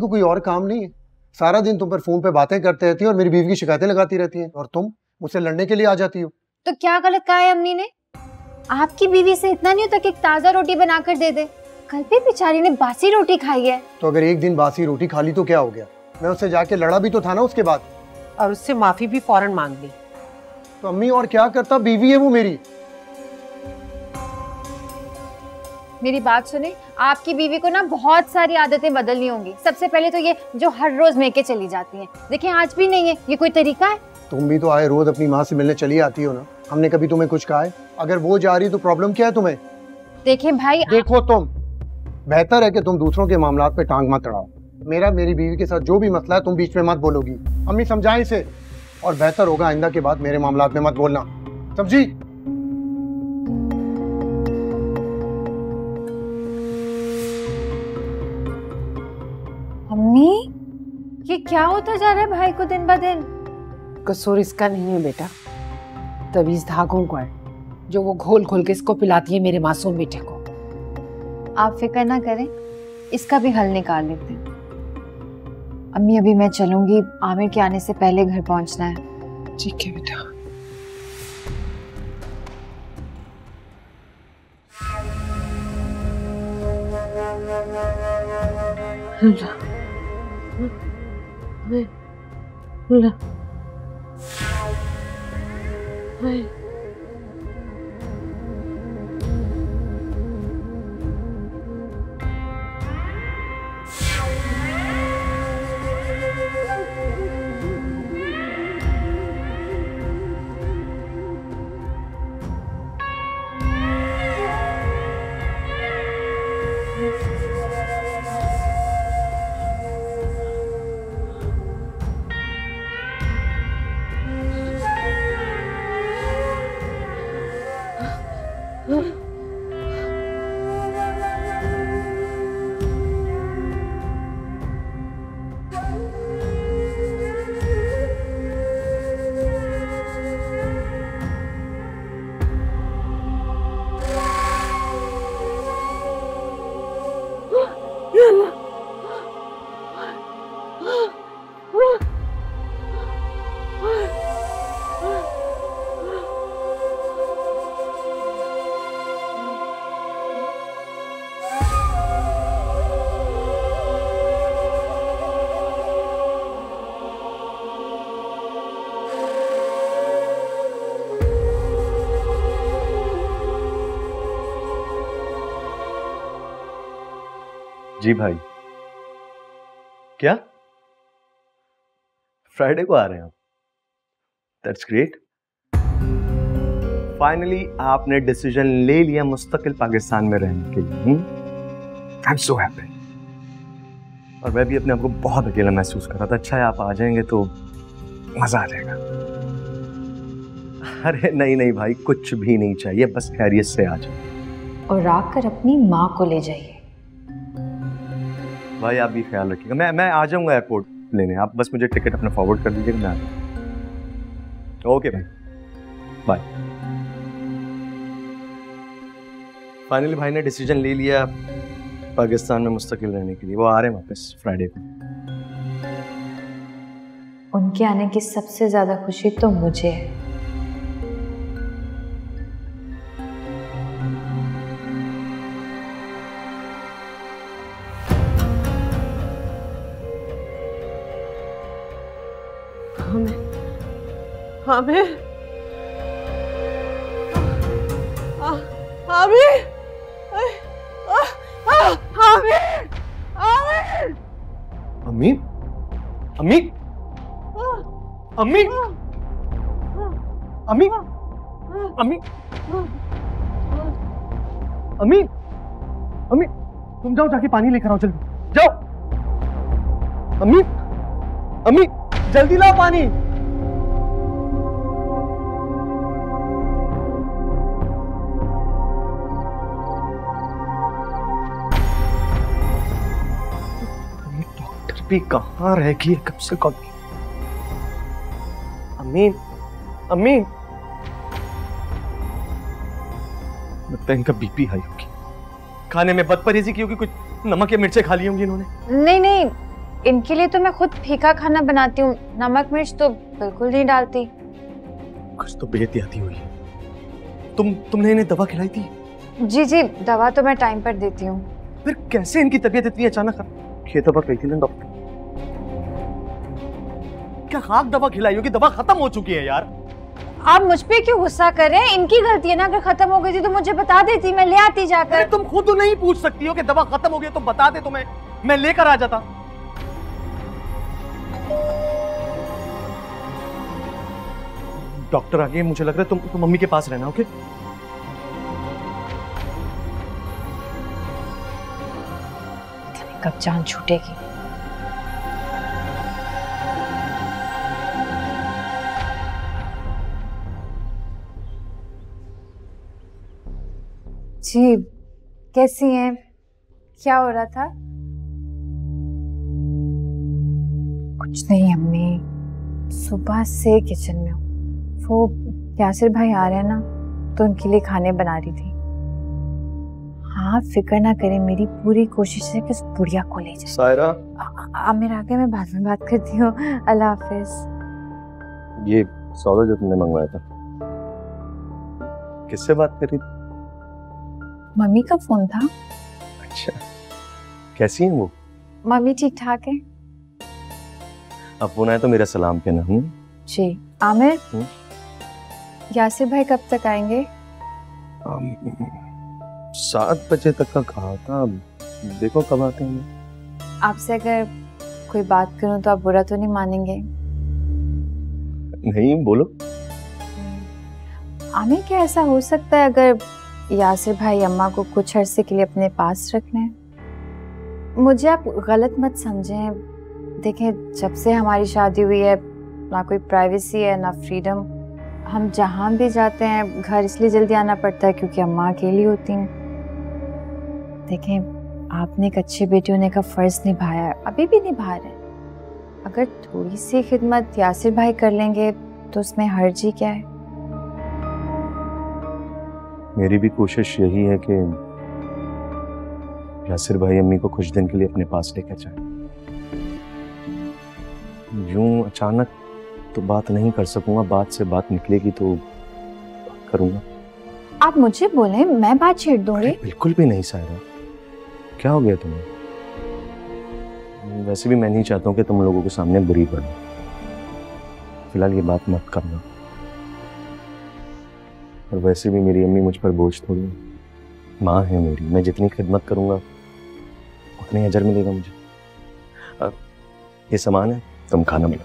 को कोई और काम नहीं है। सारा दिन तुम पर फ़ोन पे बातें करते रहती हो और मेरी बीवी की शिकायतें लगाती रहती हैं और तुम मुझसे लड़ने के लिए आ जाती हो।
तो क्या गलत कहा है अम्मी ने? आपकी बीवी से इतना नहीं होता कि एक ताज़ा रोटी बनाकर दे दे। कल भी बेचारी ने बासी रोटी खाई है।
तो अगर एक दिन बासी रोटी खा ली तो क्या हो गया? मैं उससे जाके लड़ा भी तो था ना उसके बाद।
और उससे माफ़ी भी फ़ौरन मांग ली।
तो अम्मी और क्या करता? बीवी है वो मेरी।
मेरी बात सुने आपकी बीवी को ना बहुत सारी आदतें बदलनी होंगी। सबसे पहले तो ये जो हर रोज मेके चली जाती हैं। देखिए आज भी नहीं है ये कोई तरीका है?
तुम भी तो आए रोज अपनी माँ से मिलने चली आती हो ना। हमने कभी तुम्हें कुछ कहा है? अगर वो जा रही तो प्रॉब्लम क्या है तुम्हें?
देखिए भाई
देखो तुम। बेहतर है कि तुम दूसरों के मामला पे टांग मत अड़ाओ मेरा मेरी बीवी के साथ जो भी मसला है तुम बीच में मत बोलोगी। अम्मी समझाएँ इसे। और बेहतर होगा आइंदा के बाद मेरे मामला में मत बोलना। समझी?
क्या होता जा रहा है भाई को दिन ब दिन?
कसूर इसका नहीं है बेटा। तवीज धागों का है जो वो घोल घोल के इसको पिलाती है मेरे मासूम बेटे को।
आप फ़िक्र ना करें इसका भी हल निकाल लेते हैं। अम्मी अभी मैं चलूँगी आमिर के आने से पहले घर पहुँचना है।
ठीक है बेटा।
मैं मैं जी भाई। क्या? फ्राइडे को आ रहे हैं आप। दैट्स ग्रेट फाइनली आपने डिसीज़न ले लिया मुस्तकिल पाकिस्तान में रहने के लिए आई एम सो हैप्पी और मैं भी अपने आप को बहुत अकेला महसूस कर रहा था। अच्छा है आप आ जाएँगे तो मज़ा आ जाएगा। अरे नहीं नहीं भाई, कुछ भी नहीं चाहिए। बस खैरियत से आ जाए
और राग कर अपनी माँ को ले जाइए।
भाई आप भी ख्याल रखिएगा। मैं मैं आ जाऊँगा एयरपोर्ट लेने। आप बस मुझे टिकट अपना फॉरवर्ड कर दीजिएगा मैं ओके भाई बाय फाइनली भाई ने डिसीज़न ले लिया पाकिस्तान में मुस्तकिल रहने के लिए। वो आ रहे हैं वापस फ्राइडे को।
उनके आने की सबसे ज़्यादा खुशी तो मुझे है।
हमें हमें हमें हमें
अम्मी अम्मी अम्मी अम्मी अम्मी अम्मी अम्मी तुम जाओ जाके पानी लेकर आओ जल्दी। जाओ। अम्मी अम्मी जल्दी लाओ पानी। भी कहाँ रह गई है कब से कॉल की अम्मी अम्मी लगता है इनका बीपी हाई होगी। खाने में बदपरहेजी की होगी कुछ नमक या मिर्चें खा ली होंगी इन्होंने।
नहीं नहीं इनके लिए तो मैं खुद फीका खाना बनाती हूँ। नमक मिर्च तो बिल्कुल नहीं डालती।
कुछ तो बेहतियाती हुई तुम तुमने इन्हें दवा खिलाई थी?
जी जी दवा तो मैं टाइम पर देती हूँ।
फिर कैसे इनकी तबीयत इतनी अचानक खराब? ये दवा खिलाई थी ना डॉक्टर। क्या खाक दवा खिलाई होगी दवा खत्म हो चुकी है यार।
आप मुझ पे क्यों गुस्सा कर? रहे हैं इनकी गलती है ना अगर खत्म हो गई थी तो मुझे बता देती मैं ले आती जाकर।
तुम खुद तो नहीं पूछ सकती हो कि दवा खत्म हो गई तो बता दे तुम्हें। मैं लेकर आ जाता। डॉक्टर आ गए मुझे लग रहा है तुम तुम मम्मी के पास रहना ओके?
कब जान छूटेगी। जी कैसी हैं? क्या हो रहा था? कुछ नहीं अम्मी। सुबह से किचन में हूँ। वो यासिर भाई आ रहे हैं ना तो उनके लिए खाने बना रही थी। हाँ फ़िक्र ना करें मेरी पूरी कोशिश है कि उस बुढ़िया को ले जाए
सायरा?
आप मेरे आगे मैं बाद में बात करती हूँ। अल्लाह हाफिज।
ये सौदा जो तुमने मंगवाया था किससे बात कर? रही थी
मम्मी का फ़ोन था।
अच्छा। कैसी हैं वो?
मम्मी ठीक ठाक है।
अब फ़ोन आया तो मेरा सलाम कहना हूँ
जी। आमिर?
हम्म?
यासिर भाई कब तक आएँगे?
सात बजे तक का कहा था। देखो कब आते हैं।
आपसे अगर कोई बात करूँ तो आप बुरा तो नहीं मानेंगे?
नहीं बोलो।
आमिर क्या ऐसा हो सकता है अगर यासिर भाई अम्मा को कुछ अरसे के लिए अपने पास रख लें मुझे आप गलत मत समझें। देखें, जब से हमारी शादी हुई है, ना कोई प्राइवेसी है, ना फ्रीडम हम जहाँ भी जाते हैं, घर इसलिए जल्दी आना पड़ता है क्योंकि अम्मा अकेली होती हैं। देखें, आपने एक अच्छे बेटी होने का फ़र्ज़ निभाया है। अभी भी निभा रहे अगर थोड़ी सी खिदमत यासिर भाई कर लेंगे तो उसमें हर्जी क्या है?
मेरी भी कोशिश यही है कि यासिर भाई अम्मी को कुछ दिन के लिए अपने पास लेकर जाए। यूँ अचानक तो बात नहीं कर सकूँगा बात से बात निकलेगी तो करूँगा।
आप मुझे बोले मैं बात छेड़ दूँगी
बिल्कुल भी नहीं सायरा। क्या हो गया तुम्हें? वैसे भी मैं नहीं चाहता हूँ कि तुम लोगों के सामने बुरी पड़ो। फ़िलहाल ये बात मत करना। और वैसे भी मेरी अम्मी मुझ पर बोझ थोड़ी है। माँ है मेरी। मैं जितनी खिदमत करूँगा, उतने अजर मिलेगा मुझे। अब ये सामान है, तुम खाना बना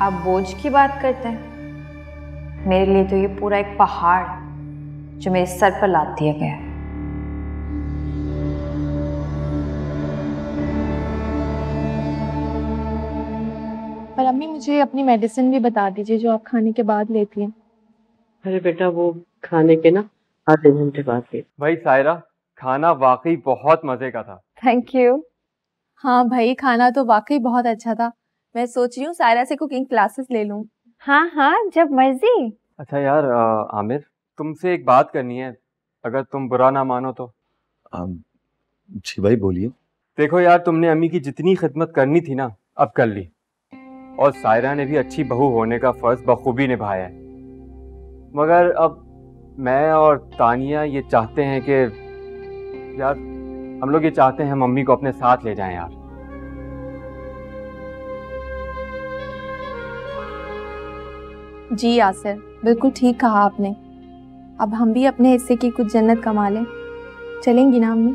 आप बोझ की बात करते हैं? मेरे लिए तो ये पूरा एक पहाड़ जो मेरे सर पर लाद दिया गया है।
अम्मी मुझे अपनी मेडिसिन भी बता दीजिए जो आप खाने के बाद लेती हैं।
अरे बेटा वो खाने के ना आधे घंटे बाद ले
भाई सायरा खाना वाकई बहुत मज़े का था।
थैंक यू
हाँ भाई खाना तो वाकई बहुत अच्छा था। मैं सोच रही हूँ सायरा से कुकिंग क्लासेस ले लूँ।
हाँ हाँ जब मर्ज़ी।
अच्छा यार आमिर तुमसे एक बात करनी है। अगर तुम बुरा ना मानो तो।
आम, जी भाई बोलिए।
देखो यार तुमने अम्मी की जितनी खिदमत करनी थी ना अब कर ली। और सायरा ने भी अच्छी बहू होने का फ़र्ज़ बखूबी निभाया है। मगर अब मैं और तानिया ये चाहते हैं कि यार हम लोग ये चाहते हैं मम्मी को अपने साथ ले जाएँ यार।
जी यासिर बिल्कुल ठीक कहा आपने। अब हम भी अपने हिस्से की कुछ जन्नत कमा लें। चलेंगी ना अम्मी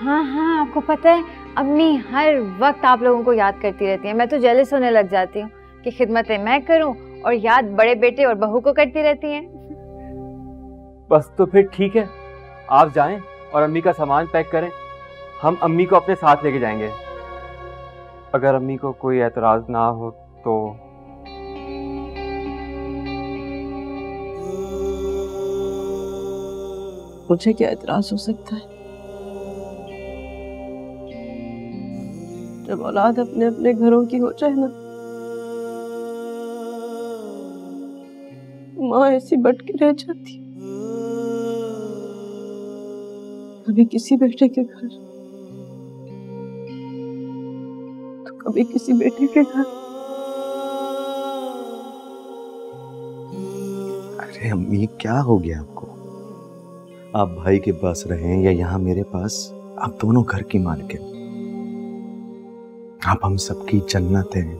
हाँ हाँ आपको पता है अम्मी हर वक्त आप लोगों को याद करती रहती है। मैं तो जेलिस होने लग जाती हूँ कि खिदमतें मैं करूँ और याद बड़े बेटे और बहू को करती रहती हैं।
बस तो फिर ठीक है। आप जाएँ और अम्मी का सामान पैक करें। हम अम्मी को अपने साथ लेके जाएँगे। अगर अम्मी को कोई एतराज़ ना हो तो
मुझे क्या एतराज़ हो सकता है? जब औलाद अपने अपने घरों की हो जाए ना माँ ऐसी बट के रह जाती। कभी किसी बेटे के घर तो कभी किसी बेटे के घर।
अरे अम्मी, क्या हो गया आपको? आप भाई के पास रहें या यहाँ मेरे पास? आप दोनों घर की मालकिन। आप हम सबकी जन्नत हैं।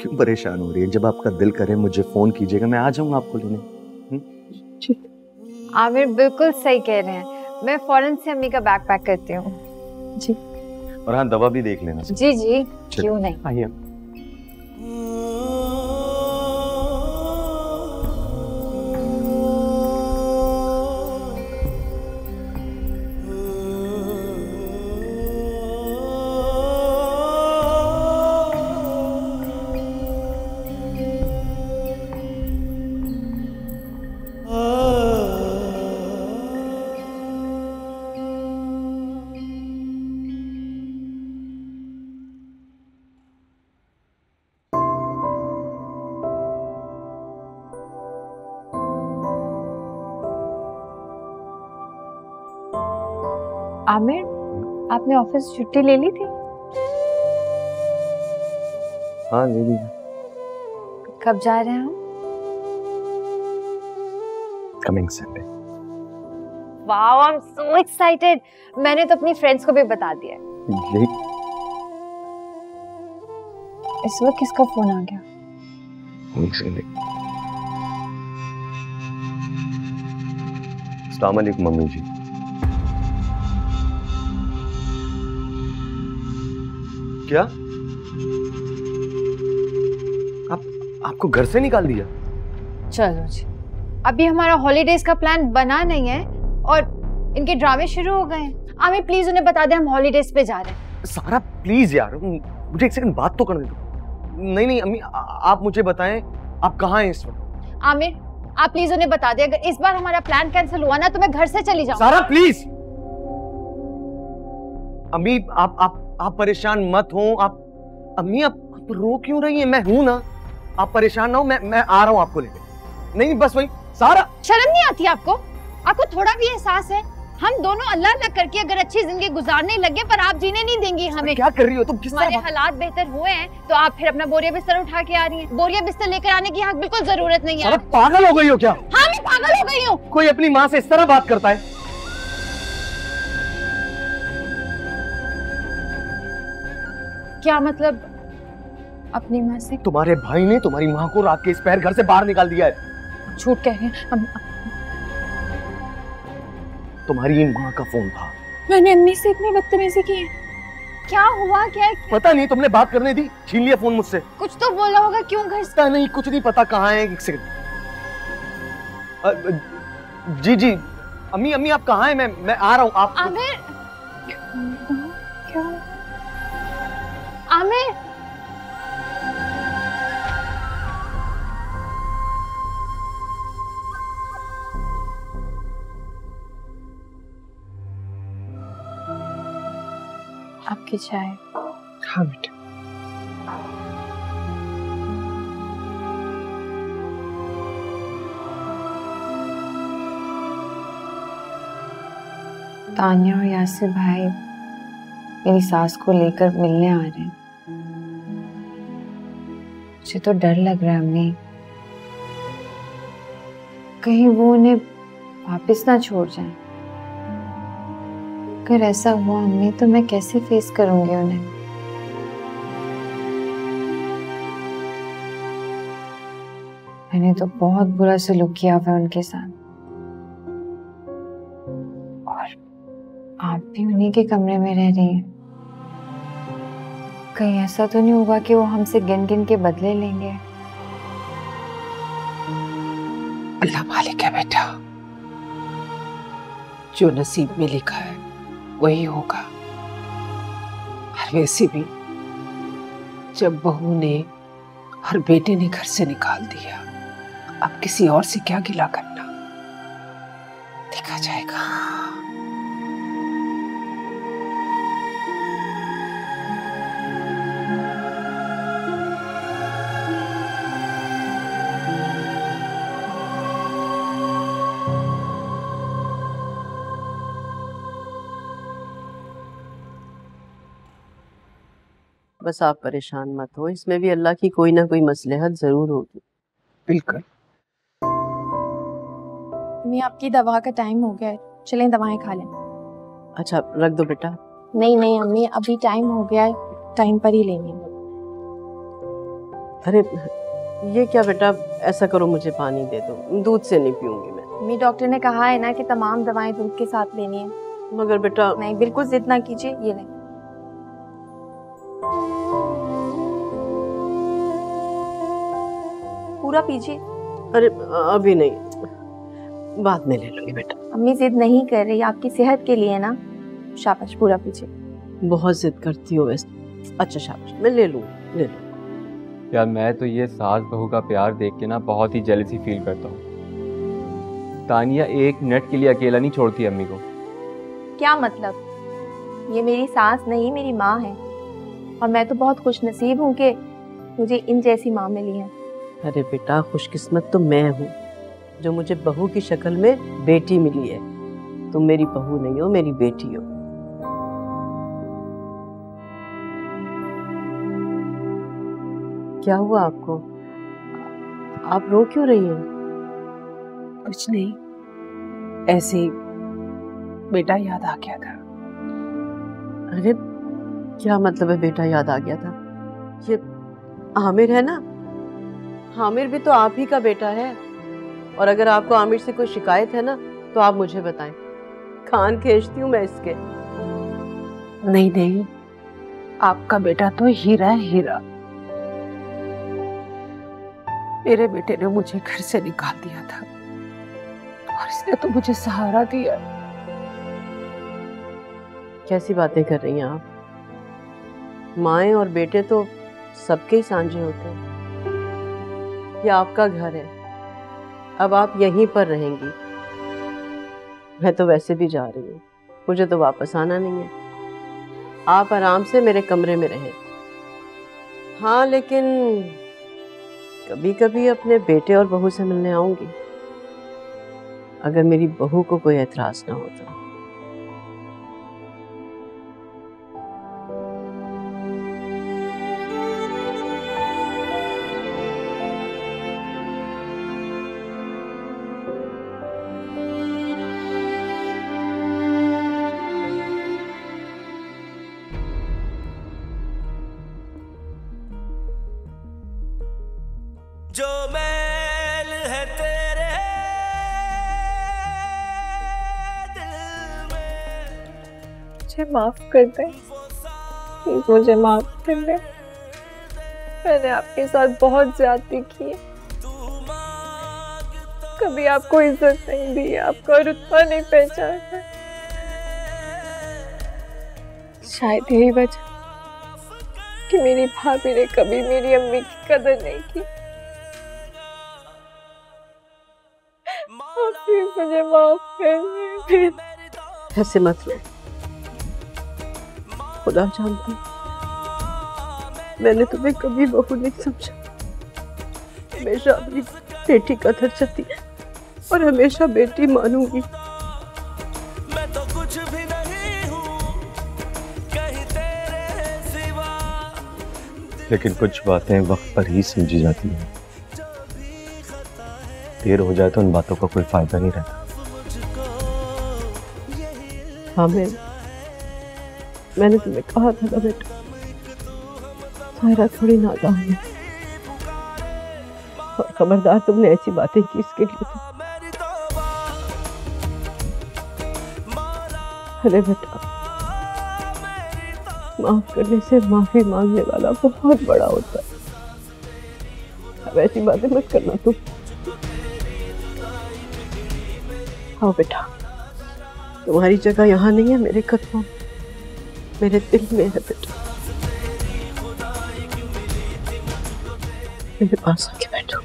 क्यों परेशान हो रही है? जब आपका दिल करे मुझे फ़ोन कीजिएगा मैं आ जाऊँगा आपको लेने।
आमिर बिल्कुल सही कह रहे हैं। मैं फ़ौरन से अम्मी का बैग पैक करती हूँ। जी।
और हाँ दवा भी देख लेना।
जी जी। क्यों नहीं?
आइए।
ऑफ़िस छुट्टी ले ली थी?
हाँ ले लीजिए
कब जा रहे हैं?
Coming Sunday
wow I am so excited मैंने तो अपनी फ्रेंड्स को भी बता दिया है। इस वक्त किसका फ़ोन आ गया?
अस्सलाम वालेकुम मम्मी जी। क्या? आप आपको घर से निकाल दिया?
चलो जी। अभी हमारा हॉलीडेज का प्लान बना नहीं है और इनके ड्रामे शुरू हो गए हैं। आमिर प्लीज़ उन्हें बता दे हम हॉलीडेज पे जा रहे हैं।
सारा प्लीज़ यार मुझे एक सेकंड बात तो करने दो। नहीं नहीं अम्मी आप मुझे बताएँ आप कहाँ हैं इस वक्त?
आमिर आप प्लीज़ उन्हें बता दे अगर इस बार हमारा प्लान कैंसिल हुआ ना तो मैं घर से चली जाऊँ।
सारा प्लीज़ अम्मी आप आप आप परेशान मत हो आप अम्मी आप, आप रो क्यों रही हैं? मैं हूँ ना। आप परेशान ना हो मैं मैं आ रहा हूँ आपको लेके। नहीं नहीं बस वही सारा।
शर्म नहीं आती आपको? आपको थोड़ा भी एहसास है? हम दोनों अल्लाह अल्लाह करके अगर अच्छी ज़िंदगी गुजारने लगे पर आप जीने नहीं देंगी हमें।
क्या कर रही हो? तुम किस
हमारे हालात बेहतर हुए हैं तो आप फिर अपना बोरिया बिस्तर उठा के आ रही हैं। बोरिया बिस्तर लेकर आने की यहाँ बिल्कुल ज़रूरत नहीं है।
पागल हो गई हो क्या?
हाँ मैं पागल हो गई हूँ।
कोई अपनी माँ से इस तरह बात करता है?
क्या मतलब अपनी माँ से?
तुम्हारे भाई ने तुम्हारी माँ को रात के इस पैर घर से बाहर निकाल दिया है।
झूठ कह रहे हैं। हम-
तुम्हारी माँ का फ़ोन था।
मैंने अम्मी से इतनी बदतमीजी की है।
क्या हुआ क्या
पता नहीं तुमने बात करने दी छीन लिया फ़ोन मुझसे।
कुछ तो बोला होगा क्यों घर से
पता नहीं कुछ नहीं पता कहाँ है एक सेकंड जी जी। अम्मी अम्मी आप कहाँ हैं? मैं मैं आ रहा हूँ आप
आमिर! हमें। आपकी चाय।
हाँ बेटा।
तानिया और यासिर भाई मेरी सास को लेकर मिलने आ रहे हैं। मुझे तो डर लग रहा है अम्मी कहीं वो उन्हें वापस ना छोड़ जाए। अगर ऐसा हुआ अम्मी तो मैं कैसे फेस करूँगी उन्हें? मैंने तो बहुत बुरा सलूक किया हुआ उनके साथ। और आप भी उन्हीं के कमरे में रह रही हैं। कहीं ऐसा तो नहीं होगा कि वो हमसे गिन गिन के बदले लेंगे?
अल्लाह मालिक है बेटा। जो नसीब में लिखा है, वही होगा। और वैसे भी, जब बहू ने हर बेटे ने घर से निकाल दिया, अब किसी और से क्या गिला करना? देखा जाएगा।
बस आप परेशान मत हो। इसमें भी अल्लाह की कोई ना कोई मसलहत ज़रूर होगी।
बिल्कुल।
मम्मी आपकी दवा का टाइम हो गया है। चलें दवाएँ खा लें।
अच्छा रख दो बेटा।
नहीं नहीं अम्मी अभी टाइम हो गया है। टाइम पर ही लेंगे।
अरे ये क्या बेटा? ऐसा करो मुझे पानी दे दो। दूध से नहीं पीऊँगी मैं।
मम्मी डॉक्टर ने कहा है ना कि तमाम दवाएँ दूध के साथ लेनी है।
मगर बेटा
नहीं बिल्कुल जिद ना कीजिए ये लें। पूरा पीजिए
अरे अभी नहीं। बाद में ले लूँगी बेटा।
अम्मी जिद नहीं कर रही आपकी सेहत के लिए ना? शाबाश पूरा पीजिए
बहुत जिद करती हो वैसे। अच्छा शाबाश मैं ले लूँगी ले लूँगी।
यार मैं तो ये सास बहू का प्यार देख के ना बहुत ही जेलसी फील करता हूँ। तानिया एक मिनट के लिए अकेला नहीं छोड़ती अम्मी को।
क्या मतलब? ये मेरी सास नहीं मेरी माँ है। और मैं तो बहुत खुश नसीब हूँ कि मुझे इन जैसी माँ मिली है।
अरे बेटा खुशकिस्मत तो मैं हूँ जो मुझे बहू की शक्ल में बेटी मिली है। तुम मेरी बहू नहीं हो मेरी बेटी हो। क्या हुआ आपको? आप रो क्यों रही हैं?
कुछ नहीं। ऐसे ही बेटा याद आ गया था।
अरे क्या मतलब है बेटा याद आ गया था? ये आमिर है ना? आमिर भी तो आप ही का बेटा है। और अगर आपको आमिर से कोई शिकायत है ना तो आप मुझे बताएँ। खान खींचती हूँ मैं इसके।
नहीं नहीं। आपका बेटा तो हीरा है हीरा। मेरे बेटे ने मुझे घर से निकाल दिया था। और इसने तो मुझे सहारा दिया।
कैसी बातें कर रही हैं आप? माए और बेटे तो सबके ही सांझे होते हैं। ये आपका घर है। अब आप यहीं पर रहेंगी। मैं तो वैसे भी जा रही हूँ। मुझे तो वापस आना नहीं है। आप आराम से मेरे कमरे में रहें। हाँ लेकिन कभी कभी अपने बेटे और बहू से मिलने आऊँगी। अगर मेरी बहू को कोई एतराज़ ना हो
माफ़ कर दे। प्लीज़ मुझे माफ़ कर दे। मैंने आपके साथ बहुत ज़्यादा की कभी आपको इज़्ज़त नहीं दी, आपका रुतबा नहीं पहचाना। शायद यही वजह कि मेरी भाभी ने कभी मेरी अम्मी की कदर नहीं की। मुझे माफ़ कर
ऐसे मत रो खुदा जानती मैंने तुम्हें कभी बहू नहीं समझा। हमेशा अपनी बेटी का दर्जा दिया और हमेशा बेटी मानूँगी।
लेकिन कुछ बातें वक्त पर ही समझी जाती हैं। देर हो जाए तो उन बातों का को कोई फ़ायदा नहीं रहता।
हाँ मैं मैंने तुम्हें कहा था ना बेटा। सायरा थोड़ी नादान है और खबरदार तुमने ऐसी बातें की इसके लिए तो। अरे बेटा, माफ़ करने से माफ़ी मांगने वाला बहुत बड़ा होता है। अब ऐसी बातें मत करना तुम। आओ बेटा, तुम्हारी जगह यहाँ नहीं है, मेरे कदमों में। मेरे दिल में है बेटा मेरे पास आके बैठो।